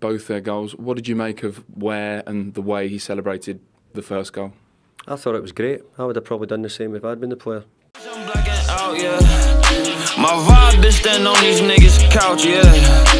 both their goals. What did you make of Suarez and the way he celebrated the first goal? I thought it was great. I would have probably done the same if I'd been the player. My vibe is standing on these niggas' couch, yeah.